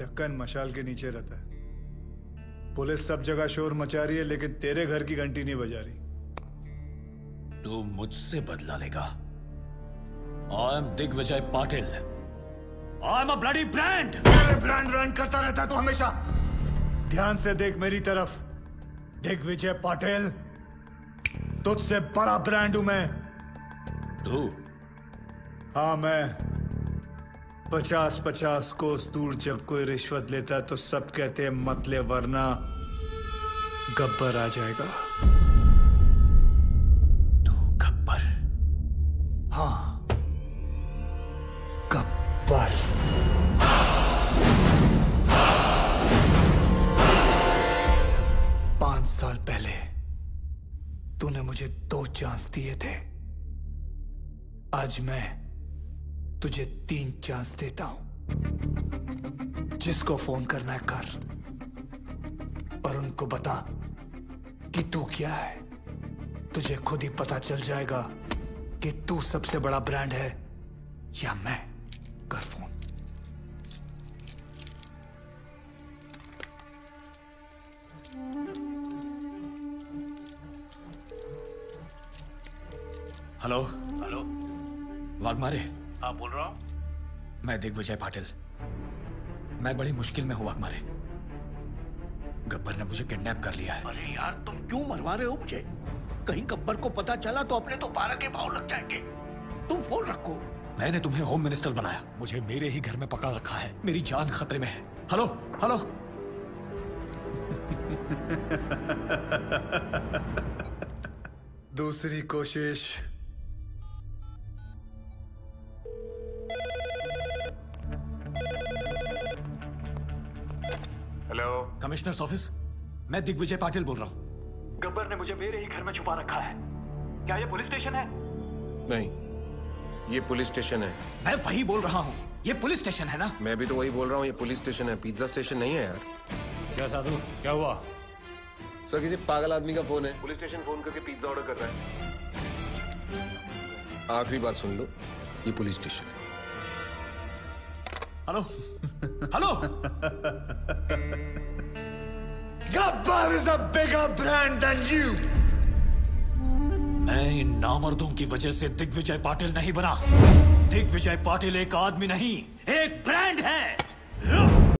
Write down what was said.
ढक्कन मशाल के नीचे रहता है। पुलिस सब जगह शोर मचा रही है लेकिन तेरे घर की घंटी नहीं बजा रही। तू मुझसे बदला लेगा। I am Digvijay Patil I am a bloody brand brand run करता रहता है तू हमेशा। ध्यान से देख मेरी तरफ़। दिग्विजय पाटिल तुझसे बड़ा ब्रांड हूँ मैं। तू हाँ मैं। पचास पचास कोस दूर जब कोई रिश्वत लेता है तो सब कहते हैं, मत ले, वरना गब्बर आ जाएगा। तू गब्बर? हाँ गब्बर। पाँच साल पहले तूने मुझे दो चांस दिए थे। आज मैं तुझे तीन चांस देता हूँ। जिसको फ़ोन करना है कर और उनको बता कि तू क्या है। तुझे खुद ही पता चल जाएगा कि तू सबसे बड़ा ब्रांड है या मैं। कर फ़ोन हेलो हेलो वाघमारे? हाँ बोल रहा हूँ? मैं दिग्विजय पाटिल। मैं बड़ी मुश्किल में हूँ वाघमारे गब्बर ने मुझे किडनैप कर लिया है। अरे यार तुम क्यों मरवा रहे हो मुझे? कहीं गब्बर को पता चला तो अपने तो बारह के भाव लग जाएँगे। तुम फ़ोन रखो। मैंने तुम्हें होम मिनिस्टर बनाया। मुझे मेरे ही घर में पकड़ रखा है। मेरी जान खतरे में है। Hello hello. दूसरी कोशिश। हेलो कमिश्नर ऑफ़िस मैं दिग्विजय पाटिल बोल रहा हूँ। गब्बर ने मुझे मेरे ही घर में छुपा रखा है। क्या ये पुलिस स्टेशन है? नहीं ये पुलिस स्टेशन है। मैं वही बोल रहा हूँ। ये पुलिस स्टेशन है ना? मैं भी तो वही बोल रहा हूँ ये पुलिस स्टेशन है। पिज्जा स्टेशन नहीं है यार। क्या साधु क्या हुआ? सर किसी पागल आदमी का फ़ोन है। पुलिस स्टेशन फ़ोन करके पिज्जा ऑर्डर कर रहा है। आखिरी बार सुन लो ये पुलिस स्टेशन है। Hello hello Gabbar is a bigger brand than you. मैं इन नामर्दों की वजह से दिग्विजय पाटिल नहीं बना दिग्विजय पाटिल एक आदमी नहीं, एक ब्रांड है